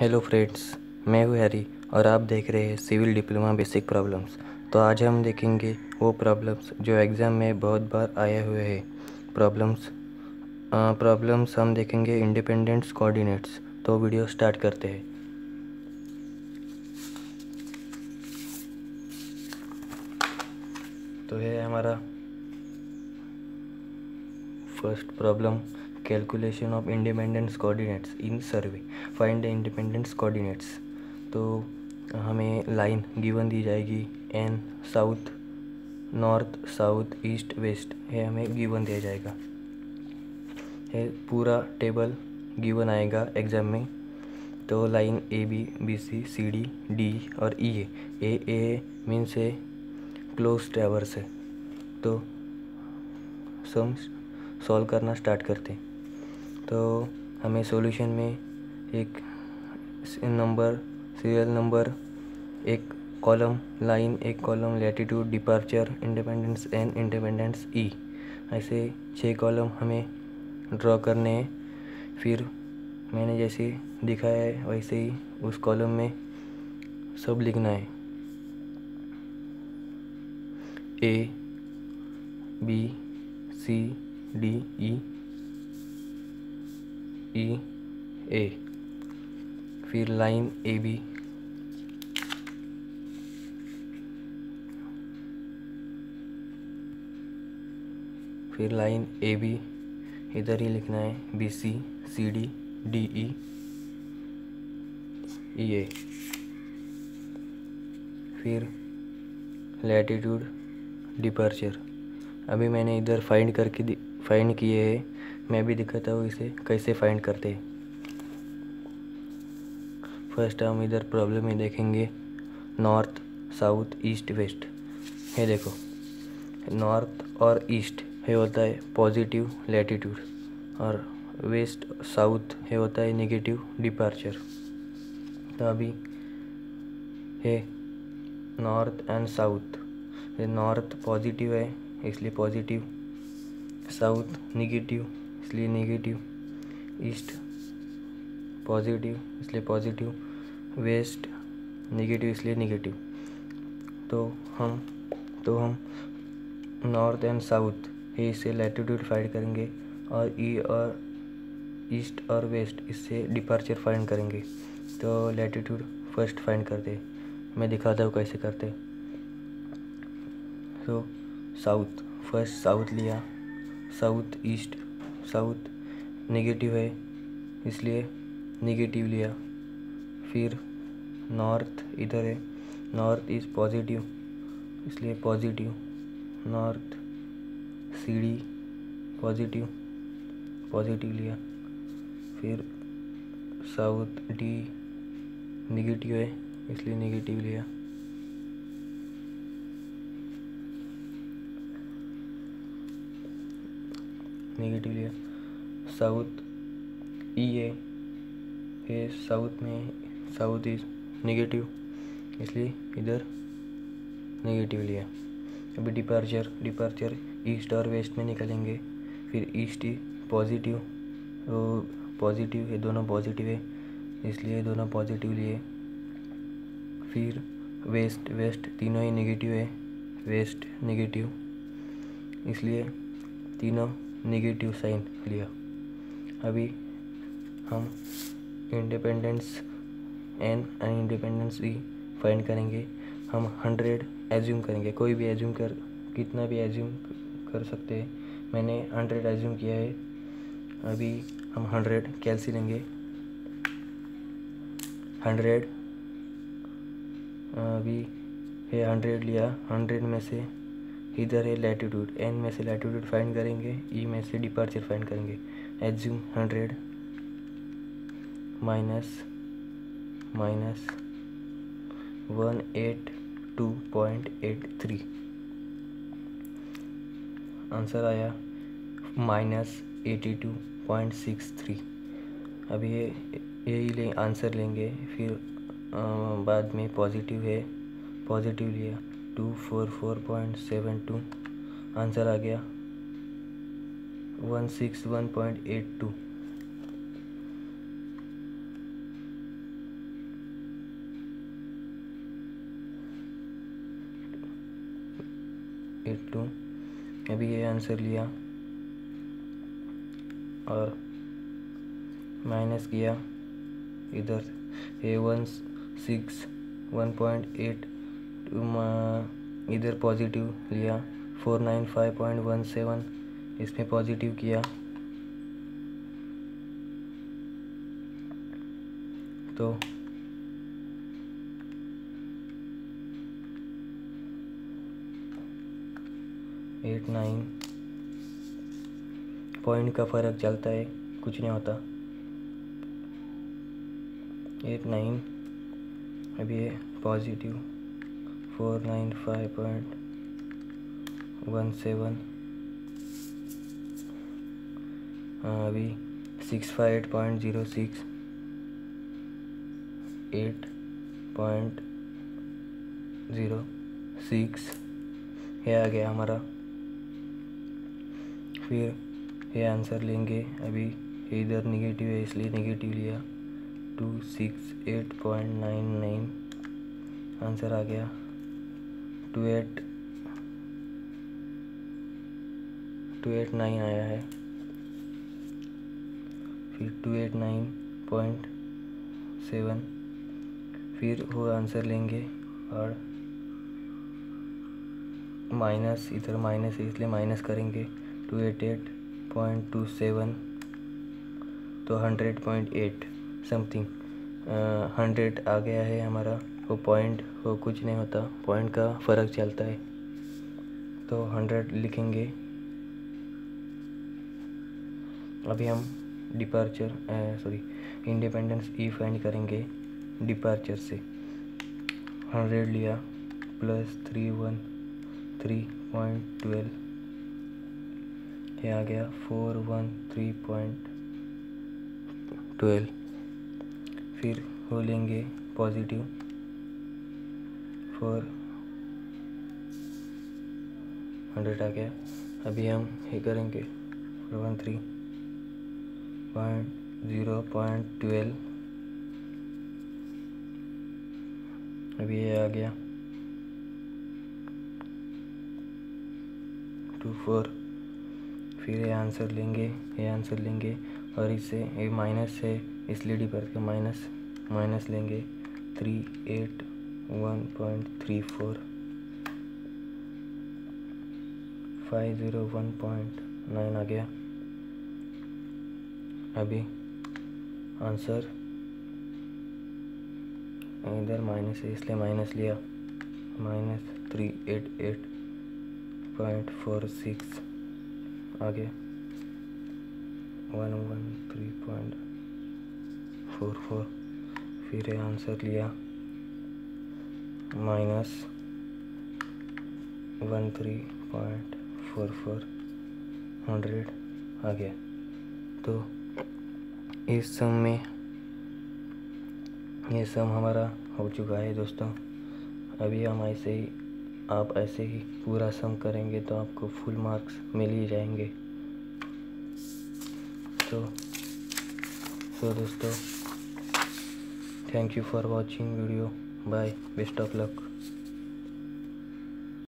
Hello friends मैं हूँ Harry और आप देख रहे हैं सिविल डिप्लोमा बेसिक प्रॉब्लम्स तो आज हम देखेंगे वो प्रॉब्लम्स जो एग्ज़ाम में बहुत बार आए हुए हैं। प्रॉब्लम्स प्रॉब्लम्स हम देखेंगे इंडिपेंडेंस कोऑर्डिनेट्स तो वीडियो स्टार्ट करते हैं। तो है हमारा first problem calculation of independence coordinates in survey find the independence coordinates तो हमें लाइन गिवन दी जाएगी N south north south east west है हमें गिवन दिया जाएगा। है पूरा टेबल गिवन आएगा एग्ज़ाम में। तो line A B B C C D D और E A A A means A close ट्रेवर्स है। तो सम सॉल्व करना स्टार्ट करते हैं। तो हमें सॉल्यूशन में एक नंबर सीरियल नंबर एक कॉलम लाइन एक column latitude departure independence N independence E ऐसे छः कॉलम हमें ड्रॉ करने हैं। फिर मैंने जैसे दिखाया है, वैसे ही उस कॉलम में सब लिखना है। A B C D E E A फिर लाइन ए बी। फिर लाइन ए बी। इधर ही लिखना है B C C D D E A. फिर लैटिट्यूड, डिपार्चर। अभी मैंने इधर फाइंड करके फाइंड किए हैं। मैं भी दिखाता हूँ इसे कैसे फाइंड करते फ़र्स्ट हम इधर प्रॉब्लम में देखेंगे। नॉर्थ साउथ ईस्ट वेस्ट ये देखो। नॉर्थ और ईस्ट है होता है पॉजिटिव लैटिट्यूड और वेस्ट साउथ है होता है नेगेटिव डिपार्चर तो अभी है नॉर्थ एंड साउथ ये नॉर्थ पॉजिटिव है, इसलिए पॉजिटिव साउथ निगेटिव इसलिए नेगेटिव ईस्ट पॉजिटिव, इसलिए पॉजिटिव, वेस्ट, नेगेटिव, इसलिए नेगेटिव। तो हम तो हम नॉर्थ एंड साउथ है इससे लैटिट्यूड फाइंड करेंगे और ई और ईस्ट और वेस्ट, इससे डिपार्चर फाइंड करेंगे। तो लैटिट्यूड फ़र्स्ट फाइंड करते, मैं दिखाता हूँ कैसे करते। तो साउथ फ़र्स्ट साउथ लिया, साउथ ईस्ट, साउथ नेगेटिव है, इसलिए नेगेटिव लिया। फिर नॉर्थ इधर है। नॉर्थ इज़ पॉजिटिव इसलिए positive north C D positive positive लिया। फिर साउथ डी निगेटिव है, इसलिए निगेटिव लिया। नेगेटिव लिया। साउथ ई ए साउथ में साउथ इज़ नेगेटिव, इसलिए इधर नेगेटिव लिया। अभी डिपार्चर डिपार्चर ईस्ट और वेस्ट में निकलेंगे, फिर ईस्ट ही पॉजिटिव, वो पॉजिटिव है, दोनों पॉजिटिव है, इसलिए दोनों पॉजिटिव लिए। फिर वेस्ट वेस्ट तीनों ही नेगेटिव है, वेस्ट नेगेटिव, इसलिए तीनों नेगेटिव साइन लिया। अभी हम independence N and independence E find करेंगे। हम हंड्रेड एज्यूम करेंगे। कोई भी एज्यूम कर, कितना भी एज्यूम कर सकते हैं। मैंने हंड्रेड एज्यूम किया है। अभी हम हंड्रेड कैलसी लेंगे। हंड्रेड अभी ये हंड्रेड लिया। हंड्रेड में से इधर है लैटिट्यूड एन में से लैटिट्यूड फाइंड करेंगे। ई e में से डिपार्चर फाइंड करेंगे। Assume hundred minus minus one eight two point eight three answer आया minus eighty two point six three अभी ये यही ले आंसर लेंगे फिर आ, बाद में पॉजिटिव है पॉजिटिव लिया two four four point seven two answer आ गया one six one point eight two eight two. अभी ये आंसर लिया। और माइनस किया। इधर A one six one point eight इधर पॉजिटिव लिया। Four nine five point one seven इसमें पॉजिटिव किया। तो एट नाइन। पॉइंट का फ़र्क चलता है, कुछ नहीं होता। एट नाइन, अभी ये positive. Four nine five point one seven. अभी six five eight point zero six. Eight point zero six. ये आ गया हमारा। फिर ये आंसर लेंगे। अभी इधर निगेटिव है, इसलिए निगेटिव लिया। Two six eight point nine nine answer आ गया। Two eight two eight nine आया है। फिर two eight nine point seven फिर वो आंसर लेंगे और माइनस इधर माइनस है, इसलिए माइनस करेंगे। Two eight eight point two seven तो hundred point eight something hundred आ गया है हमारा, वो पॉइंट वो कुछ नहीं होता पॉइंट का फ़र्क चलता है। तो हंड्रेड लिखेंगे। अभी हम departure sorry independence E find करेंगे डिपार्चर से। हंड्रेड लिया plus three one three point twelve ये आ गया four one three point twelve. फिर वो लेंगे पॉजिटिव। फोर हंड्रेड आ गया। अभी हम ये करेंगे four one three point zero point twelve. अभी ये आ गया। टू फोर फिर ये आंसर लेंगे, ये आंसर लेंगे और इससे ये माइनस है इसलिए डी पर माइनस माइनस लेंगे। Three eight one point three four five zero one point nine आ गया। अभी आंसर इधर माइनस है, इसलिए माइनस लिया। Minus three eight eight point four six आगे। One one three point four four फिर आंसर लिया। Minus one three point four four hundred आ गया तो इस सम में ये सम हमारा हो चुका है दोस्तों। अभी हम ऐसे ही आप ऐसे ही पूरा सम करेंगे तो आपको फुल मार्क्स मिल ही जाएँगे। तो सो दोस्तों thank you for watching video bye best of luck